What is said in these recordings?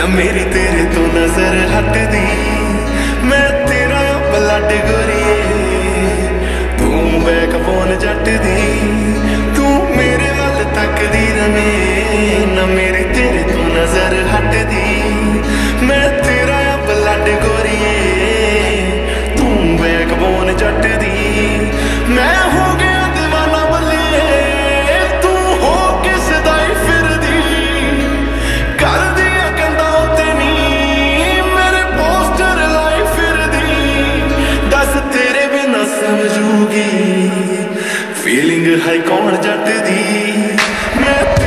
ਨਾ ਮੇਰੀ ਤੇਰੇ ਤੋਂ ਨਜ਼ਰ ਹਟਦੀ, ਮੈਂ ਤੇਰਾ ਬਲੱਡ ਗੋਰੀਏ। ਤੂੰ ਬੈਕ ਬੋਨ ਜੱਟਦੀ, ਤੂੰ ਮੇਰੇ ਵੱਲ ਤੱਕਦੀ ਰਵੇਂ। ਨਾ ਮੇਰੀ ਤੇਰੇ ਤੋਂ ਨਜ਼ਰ ਹਟ ਫੀਲਿੰਗ ਹੈ ਕੌਣ ਜੱਟ ਦੀ ਮੈਂ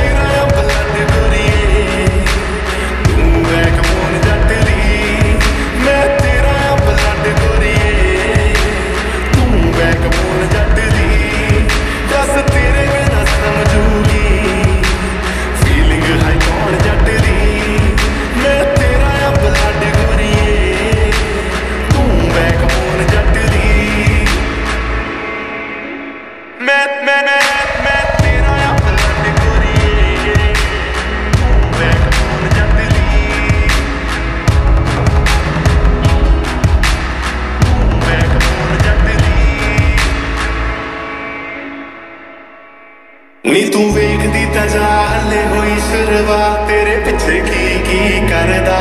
ਜਾ ਹੱਲੇ ਹੋਈ ਸ਼ੁਰੂਆਤ ਤੇਰੇ ਪਿੱਛੇ ਕੀ ਕੀ ਕਰਦਾ?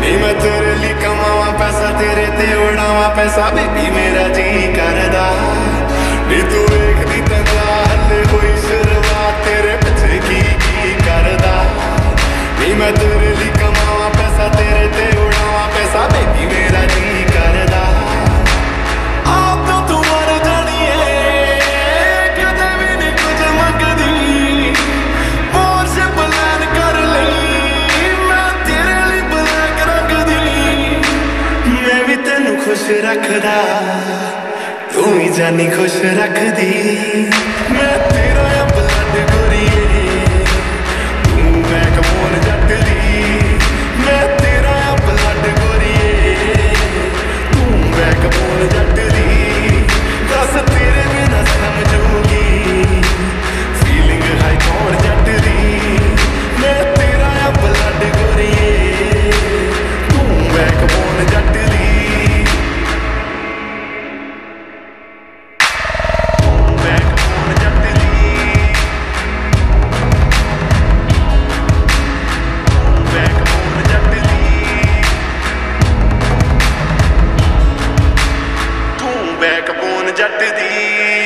ਨੀ ਮੈਂ ਤੇਰੇ ਲਈ ਕਮਾਵਾਂ ਪੈਸਾ, ਤੇਰੇ ਤੇ ਉਡਾਵਾਂ ਪੈਸਾ, ਬੇਬੀ ਮੇਰਾ ਜੀ ਕਰਦਾ। ਨੀ ਤੂੰ ਵੇਖਦੀ ਤਾਂ ਜਾ ਹੱਲੇ ਹੋਈ ਸ਼ੁਰੂਆਤ ਤੇਰੇ ਪਿੱਛੇ ਕੀ ਕੀ ਕਰਦਾ? ਨੀ ਮੈਂ ਤੇਰੇ ਲਈ खुश रखदा तू ही जानी खुश रख दी ਮਹਿਕਬੂਨ ਜੱਟ ਦੀ।